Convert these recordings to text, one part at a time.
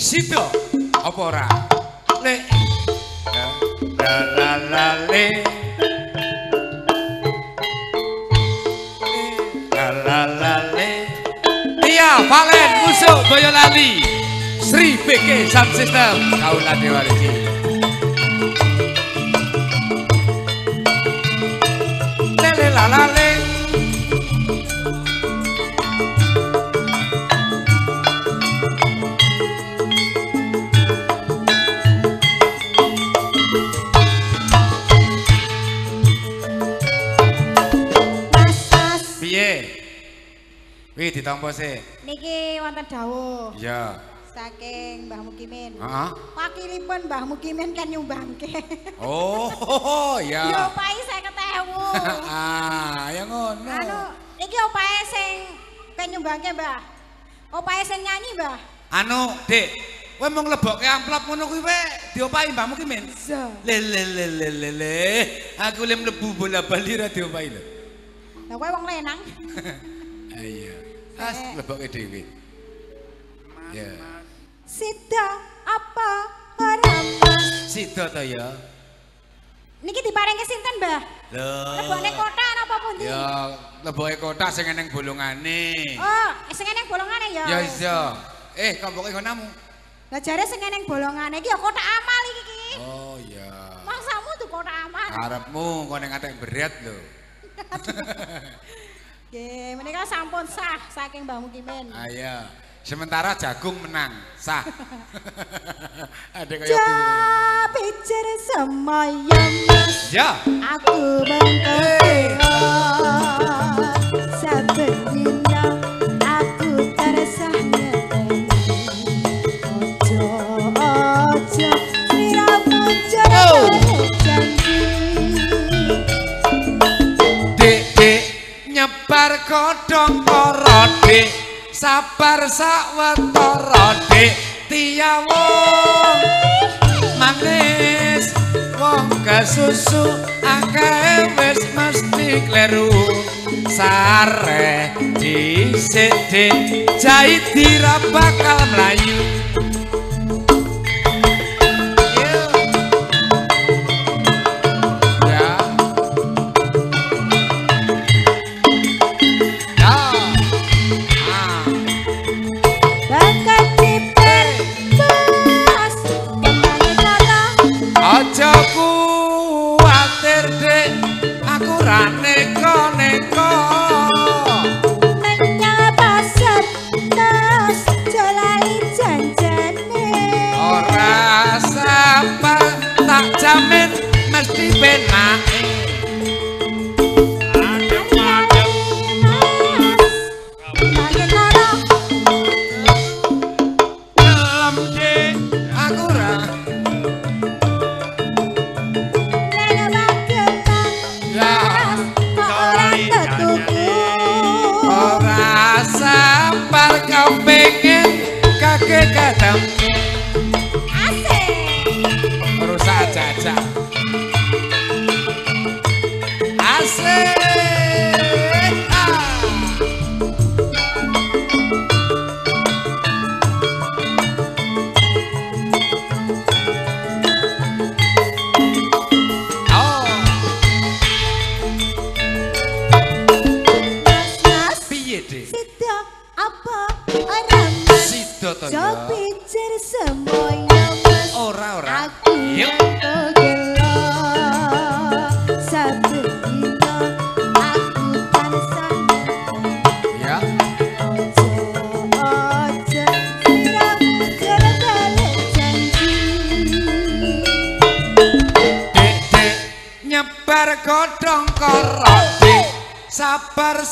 Sido apa ora? Le la la le La la la le Iya, Valen musuh Boyolali. Sri BK Sound System. Kaulah Dewa Le la Wih ditampa sih. Niki wonten dawuh Iya. saking Mbah Mukimin. Heeh. Wakilipun Mbah Mukimin kan nyumbangke. Oh, Yo ya. pai 50.000. ah, ya ngono. Anu, iki opae sing kan nyumbangke, Mbah. Opae sing nyanyi, Mbah. Anu, Dik, kowe mau nglebokke amplop ngono kuwi wae diopahi mbahmu ki men. Zo. Le le le le le le. Aku le mlebu bola bali ra diopahi lho. Lah kowe wong lenang. Ayo. As Eh. lebokke dhewe. Ya. Sida apa ora mas? Sida to ya. Niki diparingke sinten, Mbah? Lho. Lebokne kota napa pundi? Ya, lebokke kotak sing eneng bolongane. Oh, sing eneng bolongane ya. Ya iya. Eh, kompoke ngonamu. Lah jare sing eneng bolongane iki ya kotak amal iki ki. Oh iya. Maksamu tuh kotak amal. Karepmu kok ning atek berat lho. Nggih, menika sampun sah saking Mbah Mukimin. Ayo. Sementara jagung menang, sah. Ada kayak Ja pijer semaya mas Ya. aku Hey. Godhong para dik sabar sawetara dik tiyawung manis. Wong kesusu akeh wis mesti kleru. Sare dhisik dik jait dira bakal mlayu Aja kuwatir dik, aku ra neko-neko. menyabasan mas jalai janjane Ora sabar tak jamin mesti penake. Jajak. Asik. Ah. Oh, piye, Sido to ya? Semuanya mas Ora ora. Aku Yuk. kegelo Satu dino Aku tansah Ya. Ojo ojo janji nyebar godhong sabar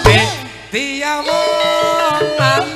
dik tiyawung manis